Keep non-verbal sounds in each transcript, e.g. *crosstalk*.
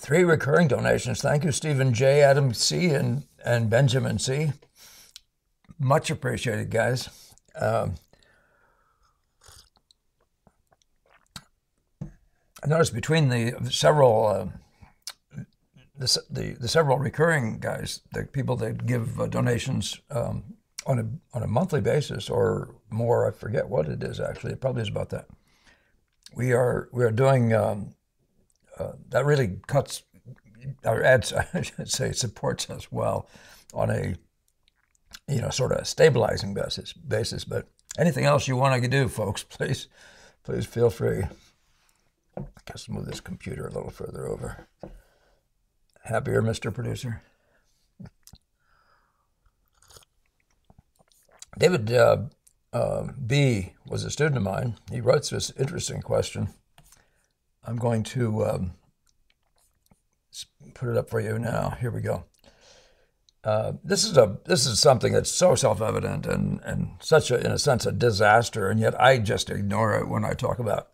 Three recurring donations. Thank you, Stephen J, Adam C, and, and Benjamin C. Much appreciated, guys. Um, I noticed between the several uh, the, the, the, several recurring guys, the people that give uh, donations um, on a on a monthly basis or more, I forget what it is actually. It probably is about that. We are we are doing um, uh, that really cuts our ads. *laughs* I should say supports us well on a you know sort of stabilizing basis basis. But anything else you want to do, folks, *laughs* please please feel free. I guess move this computer a little further over. Happier, Mr. Producer? David uh, uh, B. was a student of mine. He writes this interesting question. I'm going to um, put it up for you now. Here we go. Uh, this is a this is something that's so self-evident and and such a in a sense a disaster, and yet I just ignore it when I talk about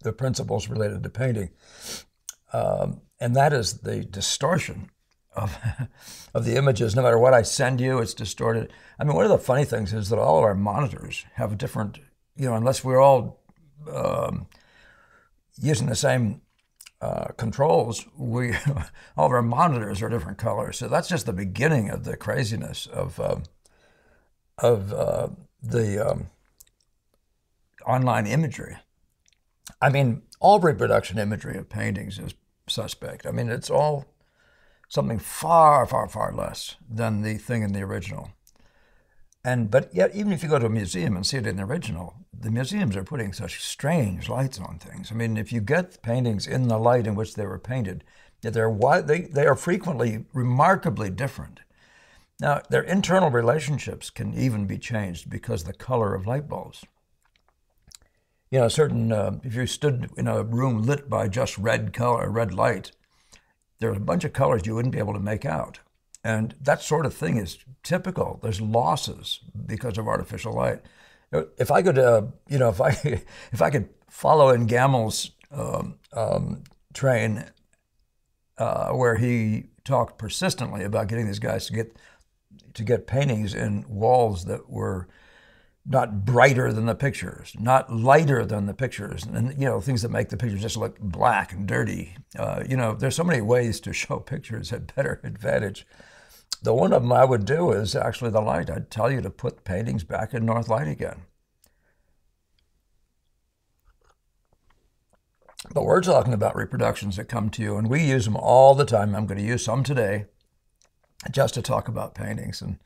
the principles related to painting. Um, and that is the distortion of, *laughs* of the images. No matter what I send you, it's distorted. I mean, one of the funny things is that all of our monitors have different, you know, unless we're all um, using the same uh, controls, we *laughs* all of our monitors are different colors. So that's just the beginning of the craziness of uh, of uh, the um, online imagery. I mean, all reproduction imagery of paintings is suspect. I mean, it's all something far, far, far less than the thing in the original. And but yet, even if you go to a museum and see it in the original, the museums are putting such strange lights on things. I mean, if you get paintings in the light in which they were painted, they're they they are frequently remarkably different. Now, their internal relationships can even be changed because the color of light bulbs you know, certain, uh, if you stood in a room lit by just red color, red light, there are a bunch of colors you wouldn't be able to make out. And that sort of thing is typical. There's losses because of artificial light. If I could, uh, you know, if I *laughs* if I could follow in Gammell's um, um, train, uh, where he talked persistently about getting these guys to get to get paintings in walls that were not brighter than the pictures, not lighter than the pictures, and you know things that make the pictures just look black and dirty. Uh, you know, there's so many ways to *laughs* show pictures at better advantage. The one of them I would do is actually the light. I'd tell you to put paintings back in North Light again. But we're talking about reproductions that come to you, and we use them all the time. I'm going to use some today, just to talk about paintings and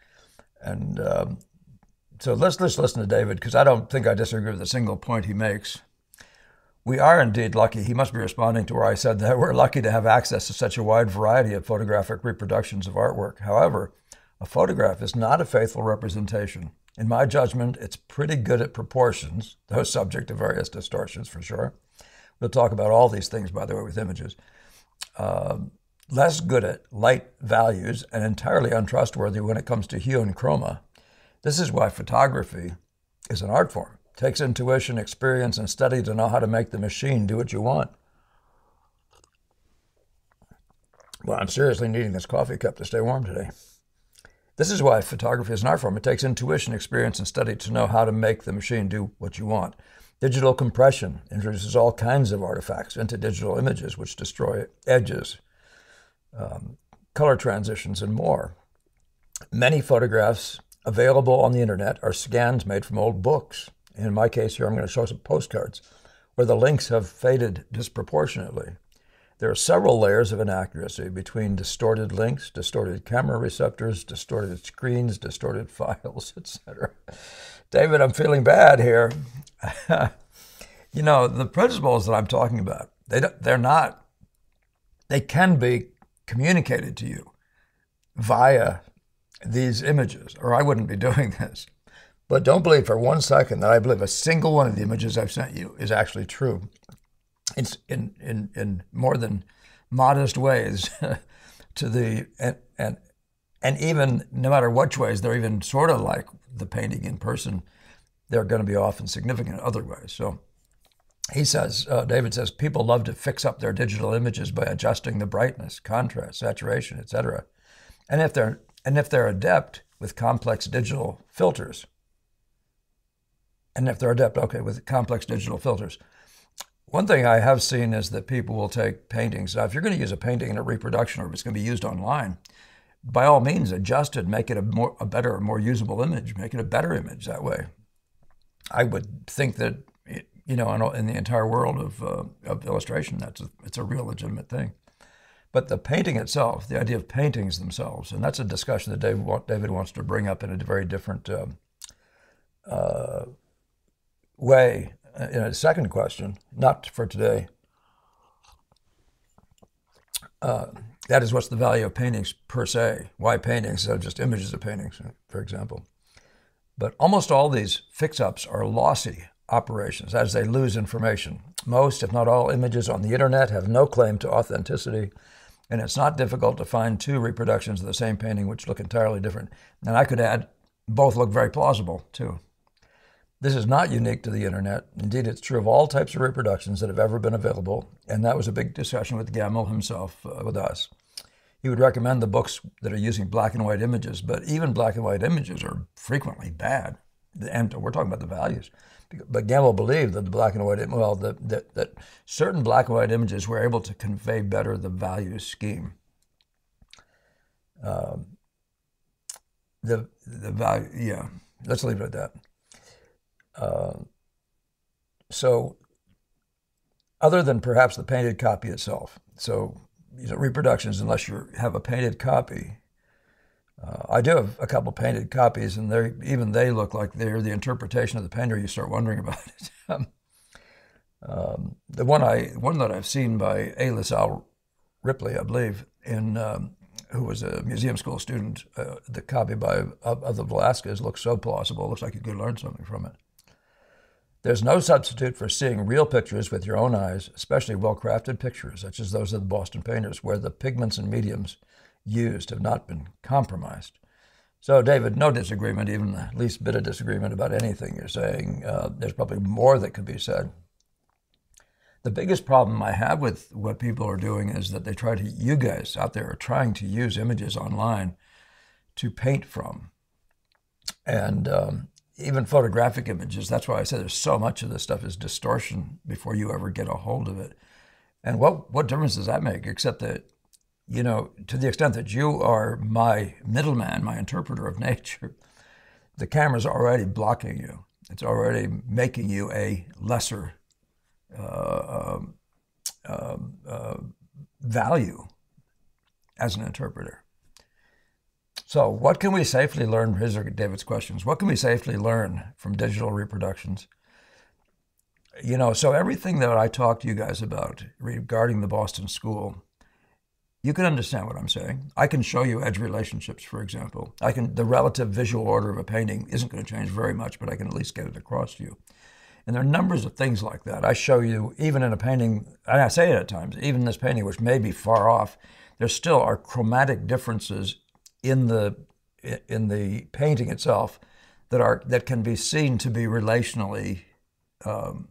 and um, so let's, let's listen to David because I don't think I disagree with a single point he makes. We are indeed lucky. He must be responding to where I said that *laughs* we're lucky to have access to such a wide variety of photographic reproductions of artwork. However, a photograph is not a faithful representation. In my judgment, it's pretty good at proportions, though subject to various distortions for sure. We'll talk about all these things, by the way, with images. Uh, less good at light values and entirely untrustworthy when it comes to hue and chroma. This is why photography is an art form. It takes intuition, experience, and study to know how to make the machine do what you want. Well, I'm seriously needing this coffee cup to stay warm today. This is why photography is an art form. It takes intuition, experience, and study to know how to make the machine do what you want. Digital compression introduces all kinds of artifacts into digital images, which destroy edges, um, color transitions, and more. Many photographs available on the internet are scans made from old books. In my case here, I'm going to show some postcards where the links have faded disproportionately. There are several layers of inaccuracy between distorted links, distorted camera receptors, distorted screens, distorted *laughs* files, etc. David, I'm feeling bad here. *laughs* you know, the principles that I'm talking about, they they're not, they can be communicated to you via these images, or I wouldn't be *laughs* doing this. But don't believe for one second that I believe a single one of the images I've sent you is actually true. It's in, in, in more than modest ways *laughs* to the, and, and, and even no matter which ways, they're even sort of like the painting in person, they're going to be often significant in other ways. So he says, uh, David says, people love to fix up their digital images by adjusting the brightness, contrast, saturation, etc. And if they're and if they're adept with complex digital filters, and if they're adept, okay, with complex digital filters. One thing I have seen is that people will take paintings. Now, if you're going to use a painting in a reproduction or if it's going to be used online, by all means, adjust it, make it a more a better, more usable image, make it a better image that way. I would think that you know, in, the entire world of, uh, of illustration, that's a, it's a real legitimate thing. But the painting itself, the idea of paintings themselves, and that's a discussion that David, David wants to bring up in a very different um, uh, way uh, in a second question, not for today. Uh, that is, what's the value of paintings per se? Why paintings instead of just images of paintings, for example? But almost all these fix-ups are lossy operations as they lose information. Most, if not all, images on the internet have no claim to authenticity, and it's not difficult to find two reproductions of the same painting which look entirely different. And I could add, both look very plausible too. This is not unique to the internet. Indeed, it's true of all types of reproductions that have ever been available, and that was a big discussion with Gammell himself, uh, with us. He would recommend the books that are using black and white images, but even black and white images are frequently bad. And we're talking about the values. But Gammell believed that the black and white, well, that, that certain black and white images were able to convey better the value scheme. Um, the the value, yeah. Let's leave it at that. Uh, so, other than perhaps the painted copy itself, so you know, reproductions, unless you have a painted copy, uh, I do have a couple painted copies, and they even they look like they're the interpretation of the painter. You start wondering about it. *laughs* Um, um, the one I one that I've seen by A. Al Ripley, I believe, in um, who was a museum school student, uh, the copy by of, of the Velasquez looks so plausible. It looks like you could learn something from it. There's no substitute for seeing real pictures with your own eyes, especially well-crafted pictures, such as those of the Boston painters, where the pigments and mediums used have not been compromised. So, David, no disagreement, even the least bit of disagreement about anything you're saying. Uh, there's probably more that could be said. The biggest problem I have with what people are doing is that they try to, you guys out there are trying to use images online to paint from. And um, even photographic images, that's why I say there's so much of this stuff is distortion before you ever get a hold of it. And what, what difference does that make, except that you know, to the extent that you are my middleman, my interpreter of *laughs* nature, the camera's already blocking you. It's already making you a lesser uh, um, um, uh, value as an interpreter. So, what can we safely learn? Here's David's questions. What can we safely learn from digital reproductions? You know, so everything that I talked to you guys about regarding the Boston School you can understand what I'm saying. I can show you edge relationships, for example. I can the relative visual order of a painting isn't going to change very much, but I can at least get it across to you. And there are numbers of things like that. I show you even in a painting, and I say it at times, even this painting, which may be far off, there still are chromatic differences in the in the painting itself that are that can be seen to be relationally um,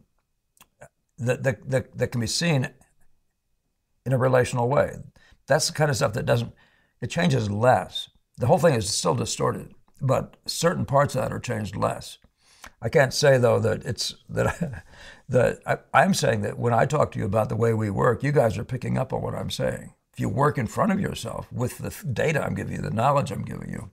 that, that, that, that can be seen in a relational way. That's the kind of stuff that doesn't, it changes less. The whole thing is still distorted, but certain parts of that are changed less. I can't say though that it's that *laughs* that I, am saying that when I talk to you about the way we work, you guys are picking up on what I'm saying. If you work in front of yourself with the data I'm giving you, the knowledge I'm giving you,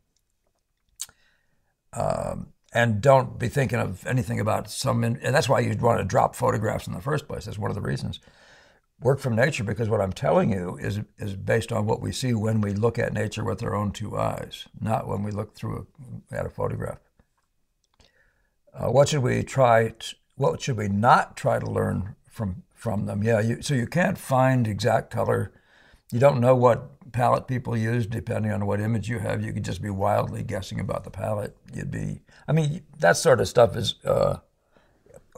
um, and don't be thinking of anything about some. And that's why you'd want to drop photographs in the first place. That's one of the reasons work from nature because what I'm telling you is, is based on what we see when we look at nature with our own two eyes, not when we look through a, at a photograph. Uh, what should we try? What should we not try to learn from from them? Yeah, you, so you can't find exact color. You don't know what palette people use depending on what image you have. You could just be wildly guessing about the palette. You'd be, I mean, that sort of stuff is. Uh,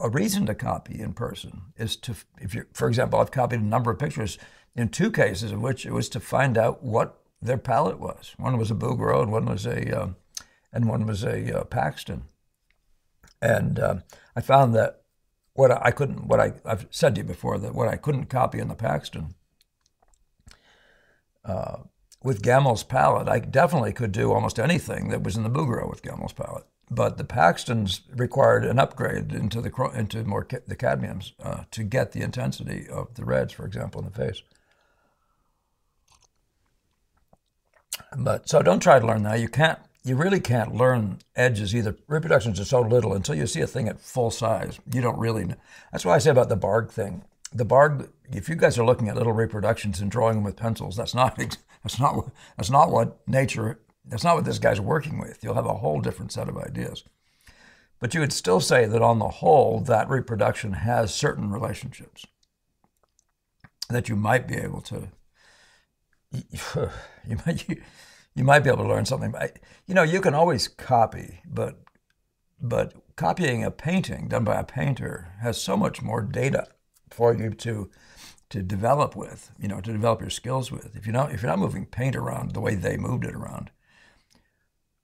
a reason to copy in person is to, if you, for example, I've copied a number of pictures in two cases in which it was to find out what their palette was. One was a Bouguereau and one was a, uh, and one was a uh, Paxton. And uh, I found that what I couldn't, what I, I've said to you before, that what I couldn't copy in the Paxton, uh, with Gammell's palette, I definitely could do almost anything that was in the Bouguereau with Gammell's palette. But the Paxtons required an upgrade into the into more the cadmiums uh, to get the intensity of the reds, for example, in the face. But so don't try to learn that. You can't. You really can't learn edges either. Reproductions are so little until you see a thing at full size. You don't really. Know. That's why I say about the Bargue thing. The Bargue. If you guys are looking at little reproductions and drawing them with pencils, that's not. That's not. That's not what nature. That's not what this guy's working with. You'll have a whole different set of ideas. But you would still say that on the whole, that reproduction has certain relationships that you might be able to. *laughs* You might. You, you might be able to learn something. You know, you can always copy, but but copying a painting done by a painter has so much more data for you to to develop with, you know, to develop your skills with. If you're not if you're not moving paint around the way they moved it around.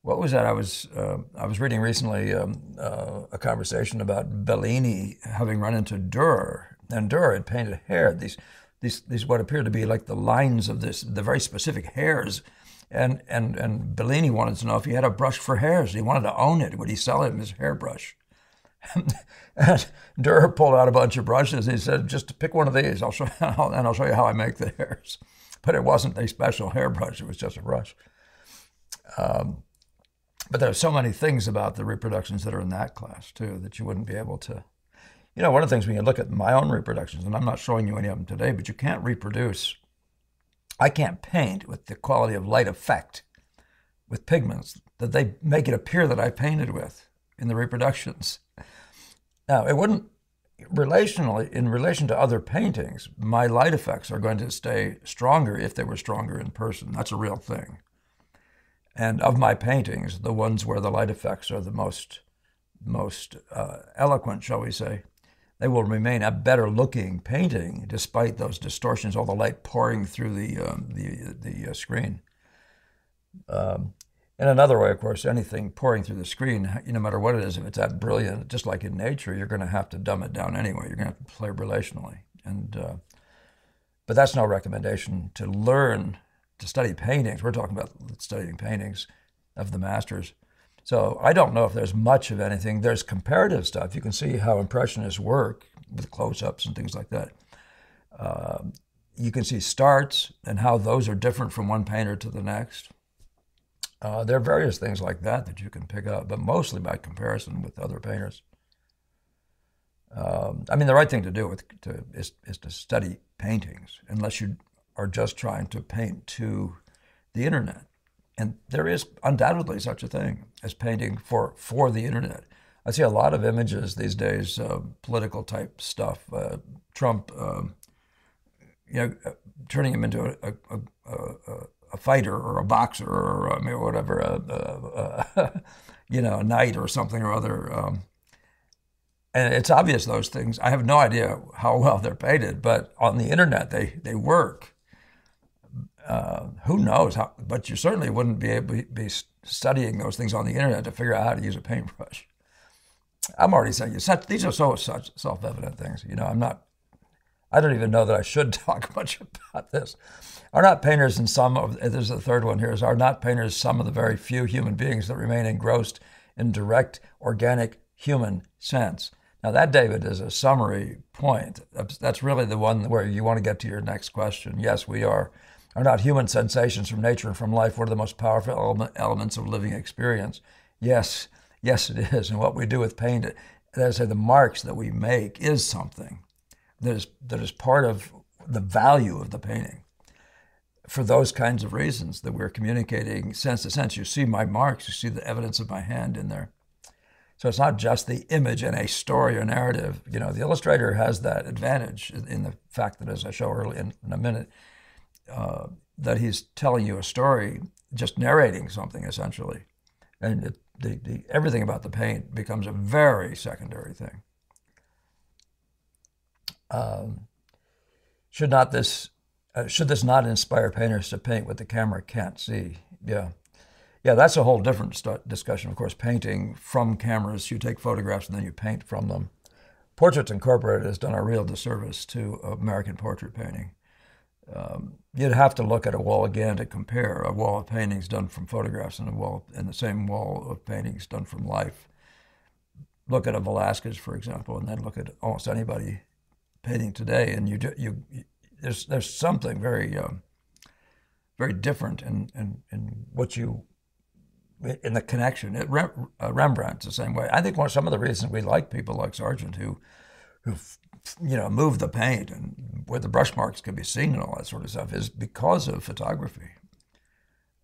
What was that? I was uh, I was reading recently um, uh, a conversation about Bellini having run into Dürer, and Dürer had painted hair. These these these what appeared to be like the lines of this the very specific hairs and, and, and Bellini wanted to know if he had a brush for hairs. He wanted to own it. Would he sell him his hairbrush? *laughs* and Dürer pulled out a bunch of brushes. He said, just pick one of these, I'll show *laughs* and I'll show you how I make the hairs. But it wasn't a special hairbrush, it was just a brush. Um, but there are so many things about the reproductions that are in that class, too, that you wouldn't be able to. You know, one of the things when you look at my own reproductions, and I'm not showing you any of them today, but you can't reproduce I can't paint with the quality of light effect with pigments that they make it appear that I painted with in the reproductions. Now, it wouldn't relationally in relation to other paintings, my light effects are going to stay stronger if they were stronger in person. That's a real thing. And of my paintings, the ones where the light effects are the most most uh, eloquent, shall we say, they will remain a better looking painting despite those distortions, all the light pouring through the, um, the, the uh, screen. Um, in another way, of course, anything pouring through the screen, no matter what it is, if it's that brilliant, just like in nature, you're going to have to dumb it down anyway. You're going to have to play relationally. And, uh, but that's no recommendation to learn to study paintings. We're talking about studying paintings of the masters so I don't know if there's much of anything. There's comparative stuff. You can see how impressionists work with close-ups and things like that. Uh, you can see starts and how those are different from one painter to the next. Uh, there are various things like that that you can pick up, but mostly by comparison with other painters. Um, I mean, the right thing to do with, to, is, is to study paintings, unless you are just trying to paint to the internet. And there is undoubtedly such a thing as painting for, for the internet. I see a lot of images these days, uh, political type stuff. Uh, Trump, uh, you know, uh, turning him into a, a, a, a, fighter or a boxer or uh, whatever, uh, *laughs* you know, a knight or something or other. Um, and it's obvious those things. I have no idea how well they're painted, but on the internet they, they work uh, who knows how, but you certainly wouldn't be able to be studying those things on the internet to figure out how to use a paintbrush. I'm already saying you such, these are so such self-evident things. You know, I'm not. I don't even know that I should *laughs* talk much about this. Are not painters and some of there's a third one here is are not painters some of the very few human beings that remain engrossed in direct organic human sense. Now that David is a summary point. That's really the one where you want to get to your next question. Yes, we are are not human sensations from nature and from life one of the most powerful elements of living experience? Yes, yes, it is. And what we do with paint, that is, the marks that we make, is something that is, that is part of the value of the painting. For those kinds of reasons, that we're communicating sense to sense. You see my marks, you see the evidence of my hand in there. So it's not just the image and a story or narrative. You know, the illustrator has that advantage in the fact that, as I show early in, in a minute, uh, that he's telling you a story, just narrating something essentially, and it, the, the, everything about the paint becomes a very secondary thing. Um, should not this uh, should this not inspire painters to paint what the camera can't see? Yeah, yeah, that's a whole different discussion. Of course, painting from cameras, you take photographs and then you paint from them. Portraits Incorporated has done a real disservice to American portrait painting. Um, you'd have to look at a wall again to compare a wall of paintings done from photographs and a wall and the same wall of paintings done from life. Look at a Velasquez, for example, and then look at almost anybody painting today, and you you, you there's there's something very um, very different in, in in what you in the connection. It, uh, Rembrandt's the same way. I think one some of the reasons we like people like Sargent who who you know move the paint and where the brush marks can be seen and all that sort of stuff is because of photography.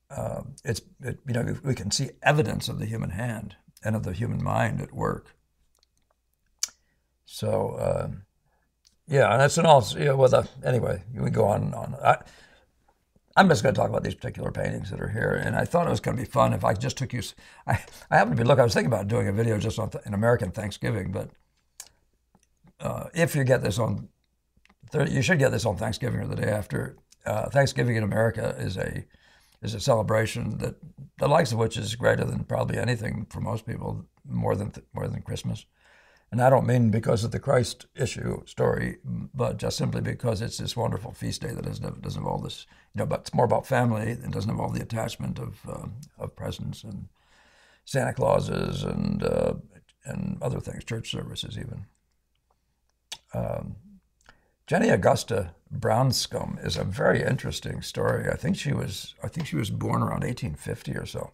Uh, it's it, you know we can see evidence of the human hand and of the human mind at work. So uh, yeah, and that's an all. You know, with a, anyway, we go on and on. I, I'm just going to talk about these particular paintings that are here, and I thought it was going to be fun if I just took you. I, I happen to be look. I was thinking about doing a video just on th- an American Thanksgiving, but uh, if you get this on, you should get this on Thanksgiving or the day after. Uh, Thanksgiving in America is a is a celebration that the likes of which is greater than probably anything for most people, more than more than Christmas. And I don't mean because of the Christ issue story, but just simply because it's this wonderful feast day that doesn't doesn't all this, you know, but it's more about family and doesn't involve the attachment of, uh, of presents and Santa Clauses and, uh, and other things, church services even. Um, Jennie Augusta Brownscombe is a very interesting story. I think she was I think she was born around 1850 or so.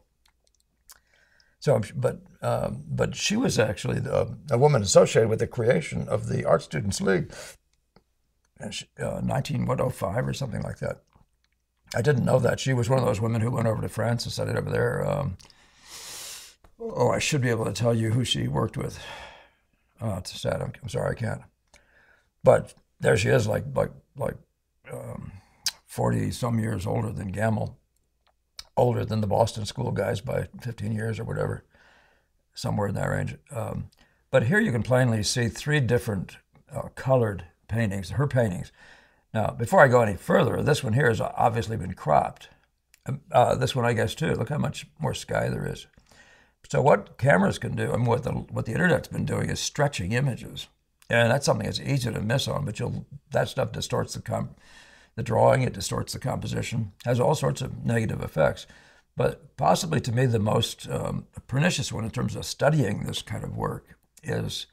So, but um, but she was actually the, a woman associated with the creation of the Art Students League, uh, 1905 or something like that. I didn't know that she was one of those women who went over to France and studied over there. Um, oh, I should be able to tell you who she worked with. Oh, it's sad. I'm, I'm sorry, I can't. But there she is, like like like um, 40 some years older than Gammell older than the Boston School guys by 15 years or whatever, somewhere in that range. Um, but here you can plainly see three different uh, colored paintings, her paintings. Now, before I go any further, this one here has obviously been cropped. Um, uh, this one, I guess, too. Look how much more sky there is. So what cameras can do, and what the what the internet's been doing, is stretching images, and that's something that's easy to miss on. But you'll that stuff distorts the com- the drawing, it distorts the composition, has all sorts of negative effects. But possibly to me, the most um, pernicious one in terms of studying this kind of work is,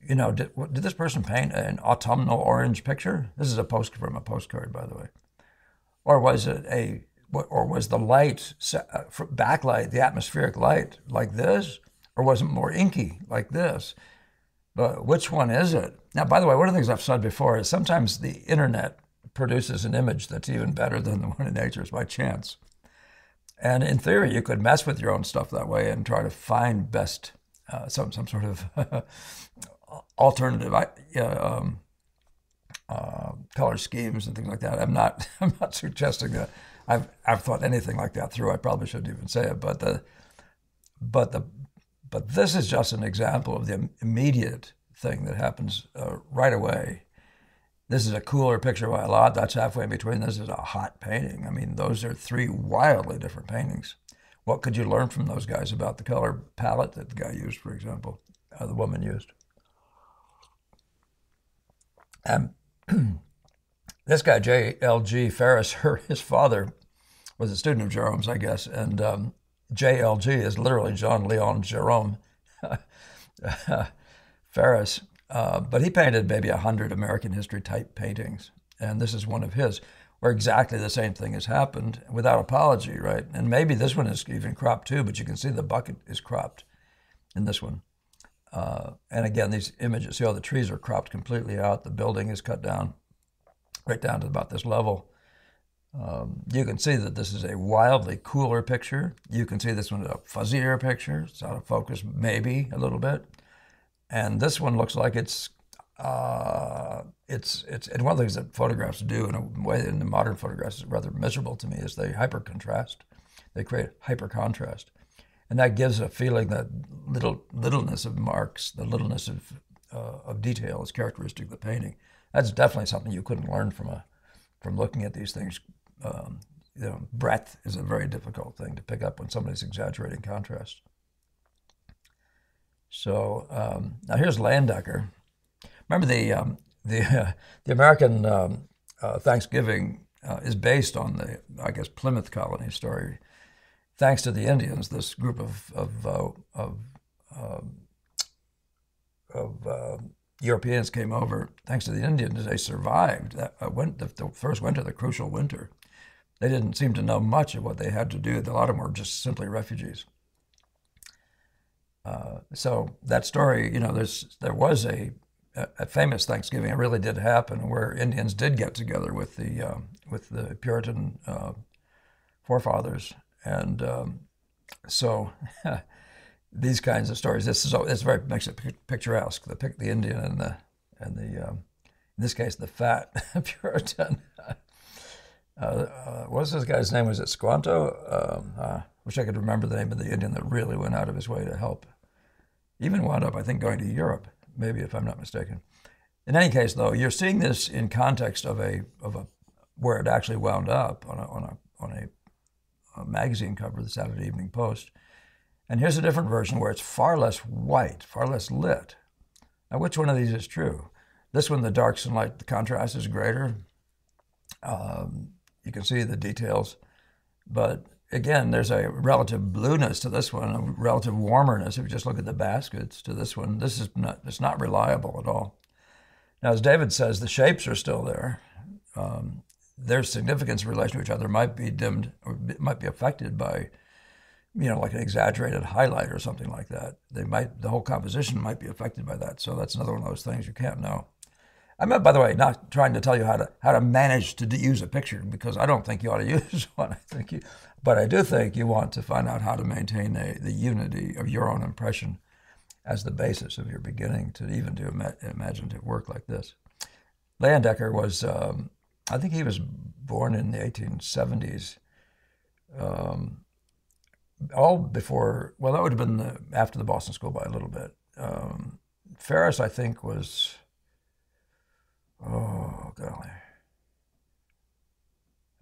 you know, did, did this person paint an autumnal orange picture? This is a post from a postcard, by the way. Or was it a, or was the light, uh, backlight, the atmospheric light like this? Or was it more inky like this? But which one is it? Now, by the way, one of the things I've said before is sometimes the internet produces an image that's even better than the *laughs* one in nature is by chance. And in theory, you could mess with your own stuff that way and try to find best uh, some some sort of *laughs* alternative um, uh, color schemes and things like that. I'm not *laughs* I'm not suggesting that I've I've thought anything like that through. I probably shouldn't even say it, but the but the but this is just an example of the immediate thing that happens uh, right away this is a cooler picture by a lot. That's halfway in between. This is a hot painting. I mean, those are three wildly different paintings. What could you learn from those guys about the color palette that the guy used, for example, uh, the woman used? And *clears throat* this guy, J.L.G. Ferris, *laughs* her, his father was a student of Gérôme's, I guess, and um, J.L.G. is literally Jean Leon Gerome *laughs* Ferris. Uh, but he painted maybe a hundred American history type paintings, and this is one of his, where exactly the same thing has happened without apology, right? And maybe this one is even cropped too, but you can see the bucket is cropped in this one. Uh, and again, these images, see how the trees are cropped completely out, the building is cut down right down to about this level. Um, you can see that this is a wildly cooler picture. You can see this one is a fuzzier picture. It's out of focus, maybe a little bit and this one looks like it's uh, it's it's and one of the things that photographs do in a way in the modern photographs is rather miserable to me is they hyper contrast, they create hyper contrast, and that gives a feeling that little littleness of marks, the littleness of uh, of detail is characteristic of the painting. That's definitely something you couldn't learn from a from looking at these things. Um, you know, breadth is a very difficult thing to pick up when somebody's exaggerating contrast. So um, now here's Leyendecker. remember the um, the uh, *laughs* the American um, uh, Thanksgiving uh, is based on the I guess Plymouth colony story. Thanks to the Indians, this group of of uh, of, um, of uh, Europeans came over. Thanks to the Indians, they survived. That uh, went the, the first winter, the crucial winter. They didn't seem to know much of what they had to do. A lot of them were just simply refugees. Uh, so that story, you know, there's there was a, a famous Thanksgiving. It really did happen, where Indians did get together with the uh, with the Puritan uh, forefathers, and um, so *laughs* these kinds of stories. This is this very makes it picturesque. The the Indian and the and the um, in this case the fat *laughs* Puritan. Uh, uh, what's this guy's name? Was it Squanto? Um, uh, wish I could remember the name of the Indian that really went out of his way to help even wound up, I think, going to Europe, maybe if I'm not mistaken. In any case, though, you're seeing this in context of a of a where it actually wound up on a on a on a, a magazine cover the Saturday Evening Post. And here's a different version where it's far less white, far less lit. Now, which one of these is true? This one, the darks and light, the contrast is greater. Um, you can see the details, but again, there's a relative blueness to this one, a relative warmerness if you just look at the baskets to this one. This is not, it's not reliable at all. Now, as David says, the shapes are still there. Um, their significance in relation to each other might be dimmed or might be affected by, you know, like an exaggerated highlight or something like that. They might, the whole composition might be affected by that. So that's another one of those things you can't know. I'm not, by the way, not trying to tell you how to how to manage to use a picture because I don't think you ought to *laughs* use one. I think you, but I do think you want to find out how to maintain a, the unity of your own impression as the basis of your beginning to even do ima- imaginative work like this. Leyendecker was, um, I think he was born in the 1870s. Um, all before, well, that would have been the, after the Boston School by a little bit. Um, Ferris, I think, was Oh, golly.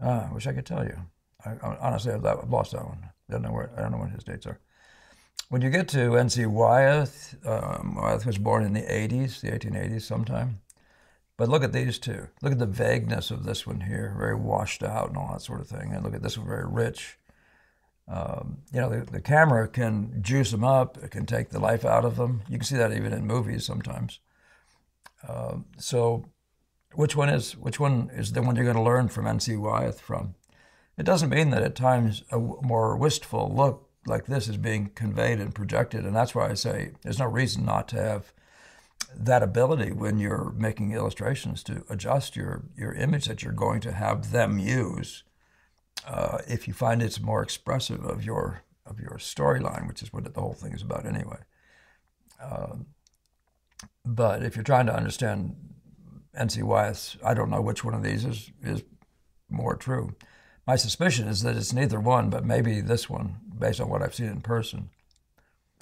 Ah, I wish I could tell you. I, I, honestly, I've, I've lost that one. I don't know where. I don't know what his dates are. When you get to N.C. Wyeth, um, Wyeth was born in the 80s, the 1880s sometime. But look at these two. Look at the vagueness of this one here, very washed out and all that sort of thing. And look at this one, very rich. Um, you know, the, the, camera can juice them up. It can take the life out of them. You can see that even in movies sometimes. Uh, so which one is which one is the one you're going to learn from N.C. Wyeth from? It doesn't mean that at times a more wistful look like this is being conveyed and projected, and that's why I say there's no reason not to have that ability when you're making illustrations to adjust your your image that you're going to have them use uh, if you find it's more expressive of your of your storyline, which is what the whole thing is about anyway. Um, but if you're trying to understand N.C. Wyeth, I don't know which one of these is, is more true. My suspicion is that it's neither one, but maybe this one, based on what I've seen in person.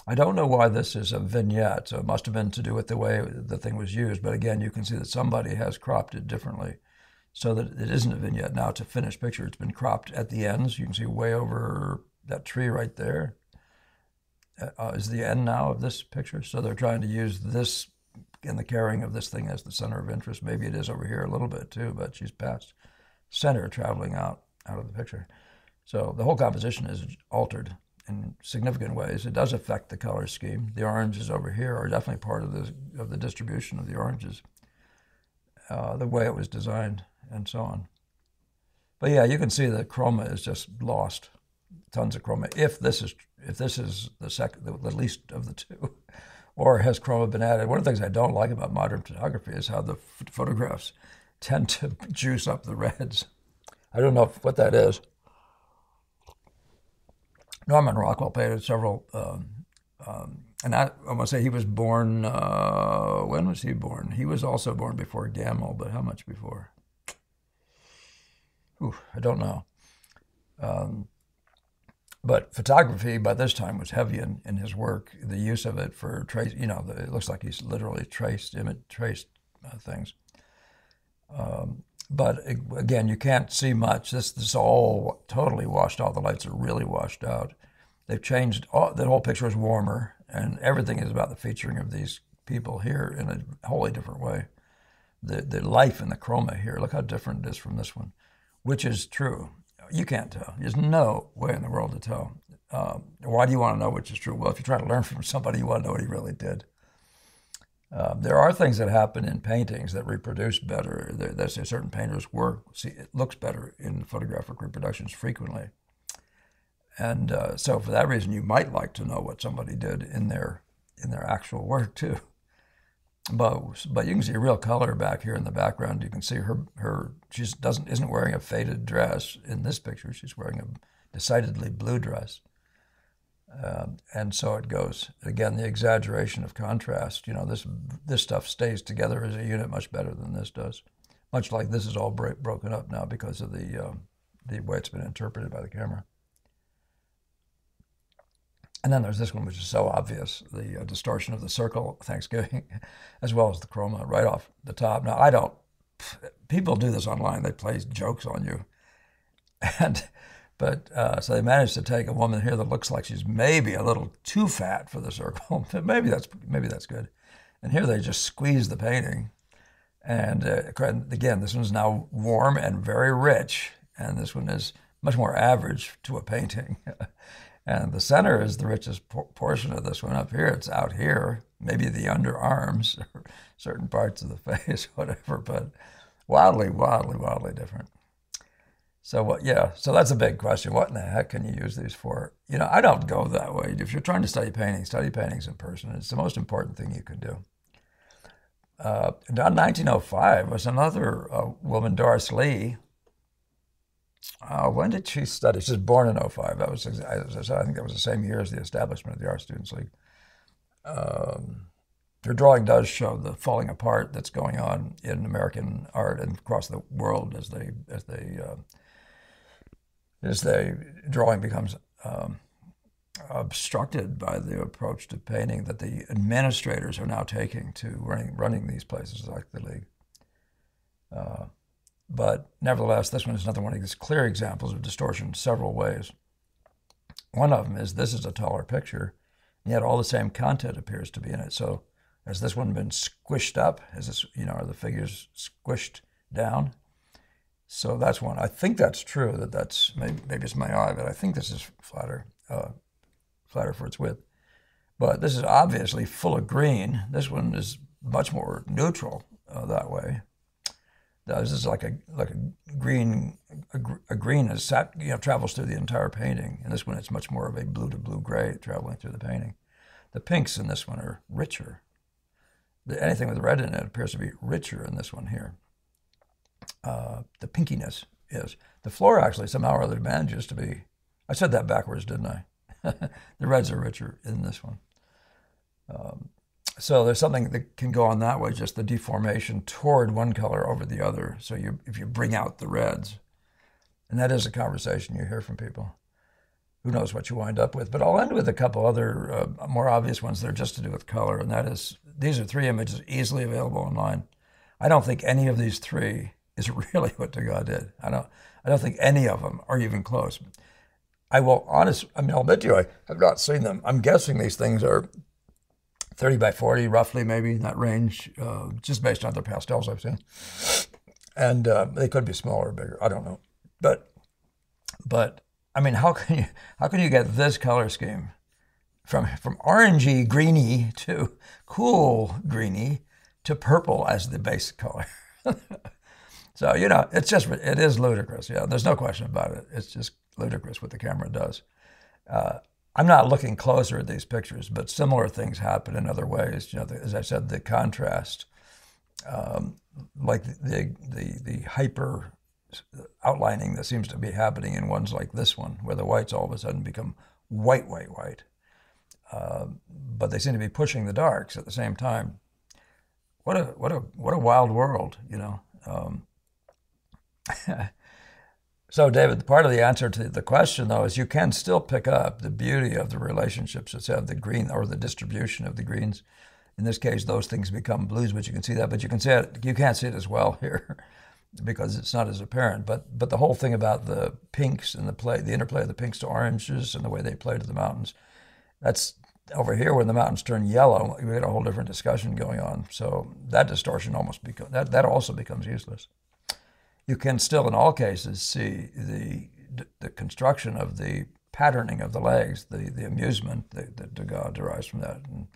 I don't know why this is a vignette, so it must have been to do with the way the thing was used. But again, you can see that somebody has cropped it differently so that it isn't a vignette. Now, it's a finished picture. It's been cropped at the ends. You can see way over that tree right there uh, is the end now of this picture. So they're trying to use this in the carrying of this thing as the center of interest. Maybe it is over here a little bit too, but she's past center traveling out out of the picture. So the whole composition is altered in significant ways. It does affect the color scheme. The oranges over here are definitely part of the of the distribution of the oranges, uh, the way it was designed, and so on. But yeah, you can see the chroma is just lost, tons of chroma. If this is if this is the second, the least of the two *laughs* or has chroma been added? One of the things I don't like about modern photography is how the photographs tend to *laughs* juice up the reds. I don't know what that is. Norman Rockwell painted several, um, um, and I, I want to say he was born. Uh, when was he born? He was also born before Gammell, but how much before? Ooh, I don't know. Um, but photography by this time was heavy in, in his work. The use of it for trace, you know, the, it looks like he's literally traced, image, traced uh, things. Um, but again, you can't see much. This this is all totally washed out. The lights are really washed out. They've changed. All, the whole picture is warmer, and everything is about the featuring of these people here in a wholly different way. The, the life in the chroma here, look how different it is from this one, which is true. You can't tell. There's no way in the world to tell. Um, why do you want to know which is true? Well, if you try to learn from somebody, you want to know what he really did. Uh, there are things that happen in paintings that reproduce better. There, that's certain painters' work. See, it looks better in photographic reproductions frequently. And uh, so, for that reason, you might like to know what somebody did in their in their actual work too. But but you can see real color back here in the background. You can see her her she doesn't isn't wearing a faded dress in this picture. She's wearing a decidedly blue dress. Um, and so it goes. Again, the exaggeration of contrast. You know, this this stuff stays together as a unit much better than this does. Much like this is all break, broken up now because of the uh, the way it's been interpreted by the camera. And then there's this one, which is so obvious the uh, distortion of the circle, *laughs* Thanksgiving, as well as the chroma right off the top. Now, I don't, people do this online, they play jokes on you. *laughs* And, but, uh, so they managed to take a woman here that looks like she's maybe a little too fat for the circle. *laughs* maybe that's, maybe that's good. And here they just squeeze the painting. And uh, again, this one's now warm and very rich. And this one is much more average to a painting. And the center is the richest por- portion of this one up here. It's out here, maybe the underarms, *laughs* or certain parts of the face, *laughs* whatever, but wildly, wildly, wildly different. So what? Yeah. So that's a big question. What in the heck can you use these for? You know, I don't go that way. If you're trying to study painting, study paintings in person. It's the most important thing you can do. Uh, in 1905 was another uh, woman, Doris Lee, uh, when did she study? She was born in 05. That was, I, I think that was the same year as the establishment of the Art Students League. Um, her drawing does show the falling apart that's going on in American art and across the world as they as they uh, as the drawing becomes um, obstructed by the approach to painting that the administrators are now taking to running running these places like the league. Uh, but nevertheless, this one is another one of these clear examples of distortion in several ways. One of them is this is a taller picture, yet all the same content appears to be in it. So has this one been squished up? Has this, you know, are the figures squished down? So that's one. I think that's true. That that's maybe, maybe it's my eye, but I think this is flatter, uh, flatter for its width. But this is obviously full of green. This one is much more neutral uh, that way. This is like a like a green a, a green is sat, you know travels through the entire painting, and this one it's much more of a blue to blue gray traveling through the painting. The pinks in this one are richer. The, anything with red in it appears to be richer in this one here. Uh, the pinkiness is the floor actually somehow or other manages to be. I said that backwards, didn't I? *laughs* the reds are richer in this one. Um, so there's something that can go on that way, just the deformation toward one color over the other. So you, if you bring out the reds, and that is a conversation you hear from people. Who knows what you wind up with? But I'll end with a couple other uh, more obvious ones that are just to do with color, and that is these are three images easily available online. I don't think any of these three is *laughs* really what Degas did. I don't. I don't think any of them are even close. I will honest. I mean, I'll bet you I have not seen them. I'm guessing these things are 30 by 40, roughly, maybe in that range, uh, just based on other pastels I've seen. And uh, they could be smaller or bigger. I don't know. But, but I mean, how can you how can you get this color scheme from from orangey greeny to cool greeny to purple as the base color? *laughs* so you know, it's just it is ludicrous. Yeah, there's no question about it. It's just ludicrous what the camera does. Uh, I'm not looking closer at these pictures, but similar things happen in other ways. You know, the, as I said, the contrast, um, like the, the the hyper outlining that seems to be happening in ones like this one, where the whites all of a sudden become white, white, white. Uh, but they seem to be pushing the darks at the same time. What a what a what a wild world, you know. Um, *laughs* So, David, part of the answer to the question, though, is you can still pick up the beauty of the relationships that have the green or the distribution of the greens. In this case, those things become blues, but you can see that. But you can see it. You can't see it as well *laughs* here because it's not as apparent. But but the whole thing about the pinks and the play, the interplay of the pinks to oranges and the way they play to the mountains, that's over here, when the mountains turn yellow, we get a whole different discussion going on. So that distortion almost becomes that that also becomes useless. You can still, in all cases, see the the construction of the patterning of the legs, the the amusement that, that Degas derives from that, and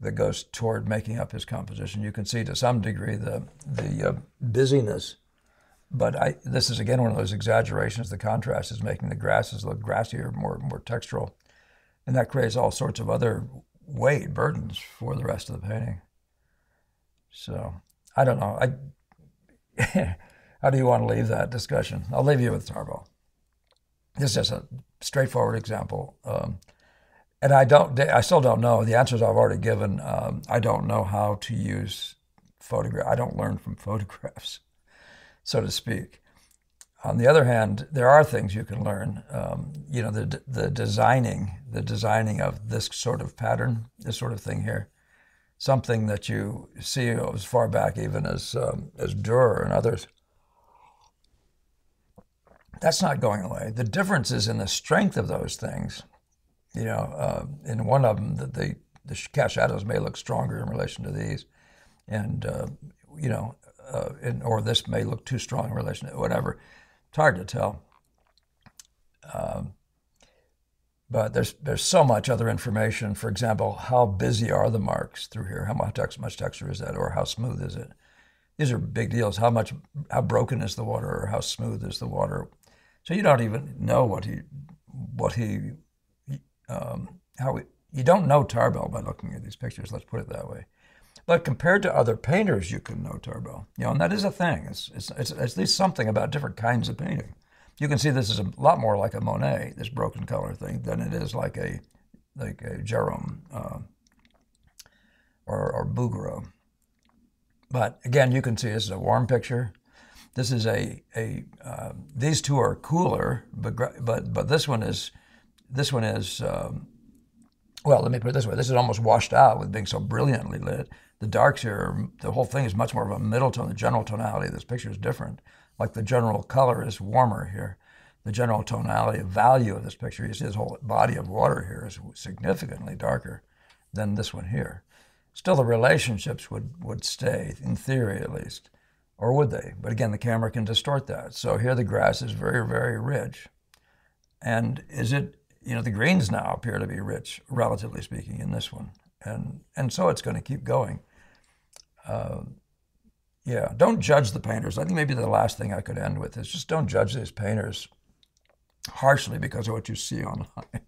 that goes toward making up his composition. You can see to some degree the the uh, busyness but I, this is again one of those exaggerations. The contrast is making the grasses look grassier, more more textural, and that creates all sorts of other weight burdens for the rest of the painting. So I don't know. I *laughs* how do you want to leave that discussion? I'll leave you with Tarbell. This is a straightforward example, um, and I don't. I still don't know the answers I've already given. Um, I don't know how to use photograph. I don't learn from *laughs* photographs so to speak. On the other hand, there are things you can learn. Um, you know, the the designing, the designing of this sort of pattern, this sort of thing here, something that you see as far back even as um, as Dürer and others. That's not going away. The difference is in the strength of those things. You know, uh, in one of them, the, the the cast shadows may look stronger in relation to these, and uh, you know, uh, in, or this may look too strong in relation to whatever. It's hard to tell. Um, but there's there's so much other information. For example, how busy are the marks through here? How much, tex- much texture is that, or how smooth is it? These are big deals. How much, how broken is the water, or how smooth is the water? So you don't even know what he, what he, um, how he, you don't know Tarbell by looking at these pictures. Let's put it that way. But compared to other painters, you can know Tarbell. You know, and that is a thing. It's, it's, it's at least something about different kinds of painting. You can see this is a lot more like a Monet, this broken color thing, than it is like a like a Gérôme uh, or, or Bouguereau. But again, you can see this is a warm picture. This is a a uh, these two are cooler, but but but this one is this one is um, well. Let me put it this way: this is almost washed out with being so brilliantly lit. The darks here, the whole thing is much more of a middle tone. The general tonality of this picture is different. Like the general color is warmer here. The general tonality of value of this picture, you see this whole body of water here is significantly darker than this one here. Still, the relationships would, would stay, in theory at least. Or would they? But again, the camera can distort that. So here the grass is very, very rich. And is it, you know, the greens now appear to be rich, relatively speaking, in this one. And, and so it's going to keep going uh, yeah, don't judge the painters. I think maybe the last thing I could end with is just don't judge these painters harshly because of what you see *laughs* online.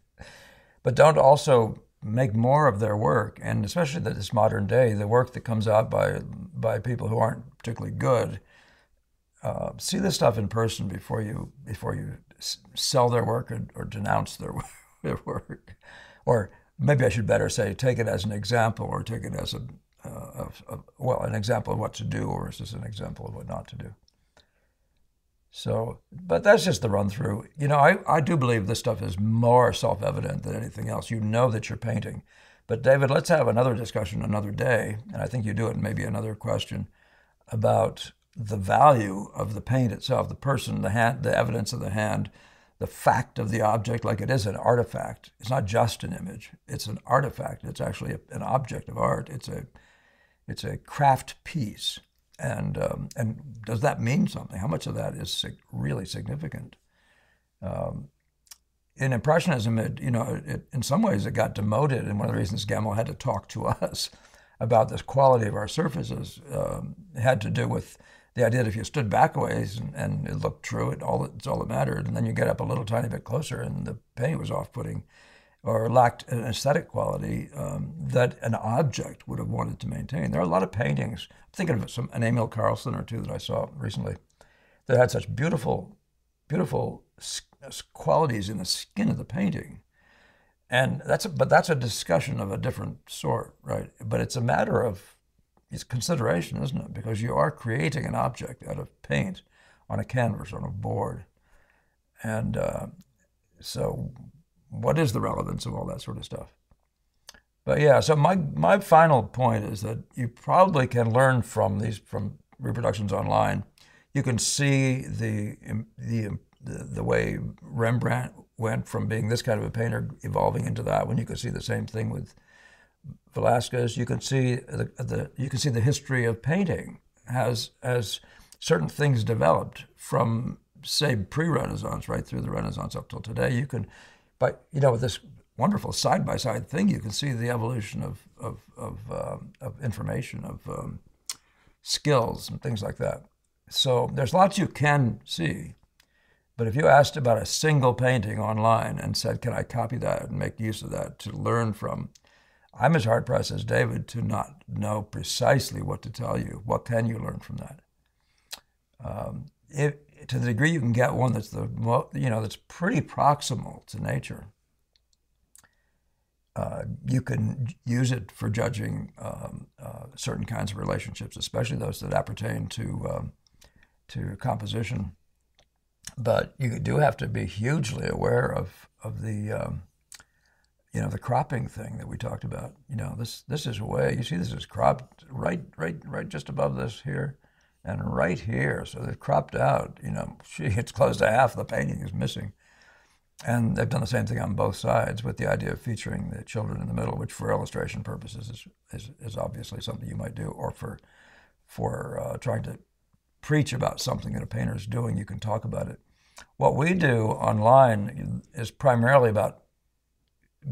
but don't also make more of their work, and especially that this modern day, the work that comes out by by people who aren't particularly good. Uh, see this stuff in person before you before you sell their work or, or denounce their, *laughs* their work, or maybe I should better say take it as an example or take it as a uh, of, of, well, an example of what to do, or is this an example of what not to do? So, but that's just the run through. You know, I, I do believe this stuff is more self evident than anything else. You know that you're painting. But, David, let's have another discussion another day, and I think you do it maybe another question about the value of the paint itself, the person, the hand, the evidence of the hand, the fact of the object, like it is an artifact. It's not just an image, it's an artifact. It's actually a, an object of art. It's a it's a craft piece. And, um, and does that mean something? How much of that is really significant? Um, in Impressionism, it, you know, it, in some ways it got demoted, and one of the reasons Gammell had to talk to *laughs* us about this quality of our surfaces um, had to do with the idea that if you stood back ways and, and it looked true, it all it's all that mattered, and then you get up a little tiny bit closer, and the paint was off-putting or lacked an aesthetic quality um, that an object would have wanted to maintain. There are a lot of paintings. I'm thinking of some an Emil Carlsen or two that I saw recently that had such beautiful, beautiful qualities in the skin of the painting. And that's a, but that's a discussion of a different sort, right? But it's a matter of it's consideration, isn't it? Because you are creating an object out of paint on a canvas on a board, and uh, so what is the relevance of all that sort of stuff? But yeah, so my my final point is that you probably can learn from these from reproductions online. You can see the the the, way Rembrandt went from being this kind of a painter evolving into that one. You can see the same thing with Velasquez. You can see the, the you can see the history of painting has as certain things developed from say pre-Renaissance right through the Renaissance up till today. You can, but you know with this wonderful side-by-side thing, you can see the evolution of of of, uh, of information of um, skills and things like that. So there's lots you can see. But if you asked about a single painting online and said, Can I copy that and make use of that to learn from? I'm as hard pressed as David to not know precisely what to tell you. What can you learn from that? Um, if, to the degree you can get one that's the you know that's pretty proximal to nature, uh, you can use it for judging um, uh, certain kinds of relationships, especially those that appertain to um, to composition. But you do have to be hugely aware of of the um, you know the cropping thing that we talked about. You know this this is a way you see this is cropped right right right just above this here, and right here. So they've cropped out. You know, *laughs* gee, it's close to half the painting is missing. And they've done the same thing on both sides with the idea of featuring the children in the middle, which for illustration purposes is, is, is obviously something you might do, or for, for uh, trying to preach about something that a painter is doing, you can talk about it. What we do online is primarily about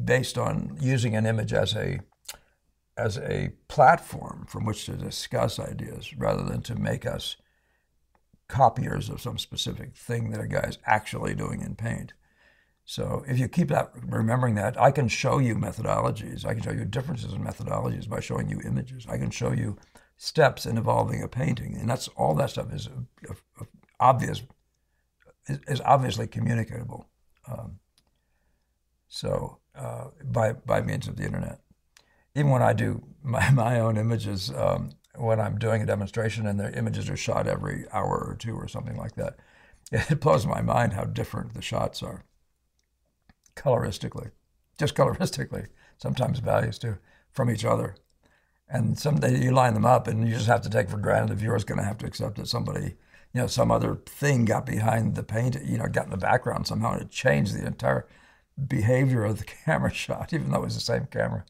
based on using an image as a as a platform from which to discuss ideas rather than to make us copiers of some specific thing that a guy is actually doing in paint. So if you keep that, remembering that, I can show you methodologies. I can show you differences in methodologies by showing you images. I can show you steps in evolving a painting, and that's all that stuff is uh, uh, obvious, is obviously communicable. Um, so uh, by by means of the internet, even when I do *laughs* my, my own images, um, when I'm doing a demonstration and the images are shot every hour or two or something like that, *laughs* it blows my mind how different the shots are coloristically, just *laughs* coloristically, sometimes values too, from each other. And someday you line them up and you just have to take for granted the viewer's going to have to accept that somebody, you know, some other thing got behind the paint, you know, got in the background somehow and it changed the entire behavior of the camera shot, even though it was the same camera.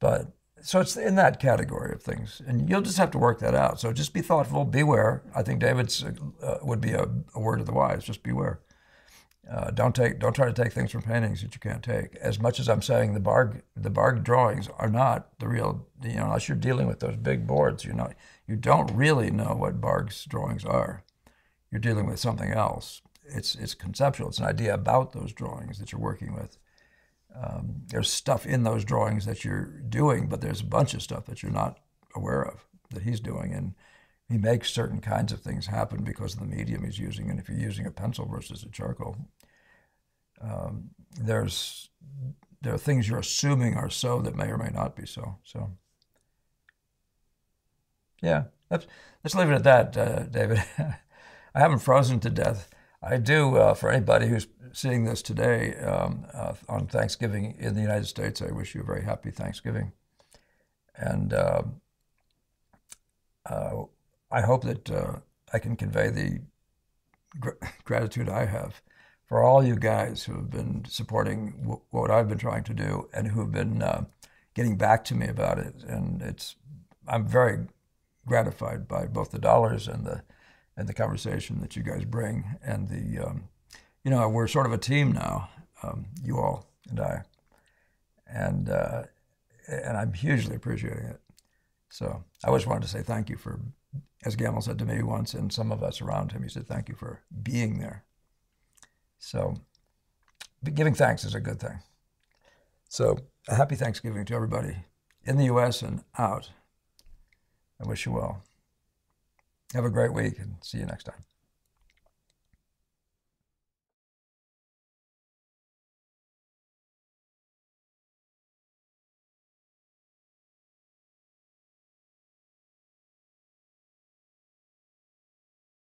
But so it's in that category of things, and you'll just have to work that out. So just be thoughtful, beware. I think David's uh, would be a, a, word of the wise. Just beware. Uh, don't take, don't try to take things from paintings that you can't take. As much as I'm saying the Bargue, the Bargue drawings are not the real, you know, unless you're dealing with those big boards, you know, you don't really know what Bargue's drawings are. You're dealing with something else. It's it's conceptual. It's an idea about those drawings that you're working with. Um, there's stuff in those drawings that you're doing, but there's a bunch of stuff that you're not aware of that he's doing, and he makes certain kinds of things happen because of the medium he's using. And if you're using a pencil versus a charcoal, um, there's there are things you're assuming are so that may or may not be so. So, yeah, let's let's leave it at that, uh, David. *laughs* I haven't frozen to death. I do uh, for anybody who's seeing this today um, uh, on Thanksgiving in the United States. I wish you a very happy Thanksgiving, and um, uh, I hope that uh, I can convey the gr- gratitude I have for all you guys who have been supporting w- what I've been trying to do and who have been uh, getting back to me about it. And it's I'm very gratified by both the dollars and the and the conversation that you guys bring and the um, you know we're sort of a team now, um, you all and I, and uh, and I'm hugely appreciating it. So I just wanted to say thank you for as Gammell said to me once, and some of us around him, he said, Thank you for being there. So, giving thanks is a good thing. So, a happy Thanksgiving to everybody in the U.S. and out. I wish you well. Have a great week and see you next time.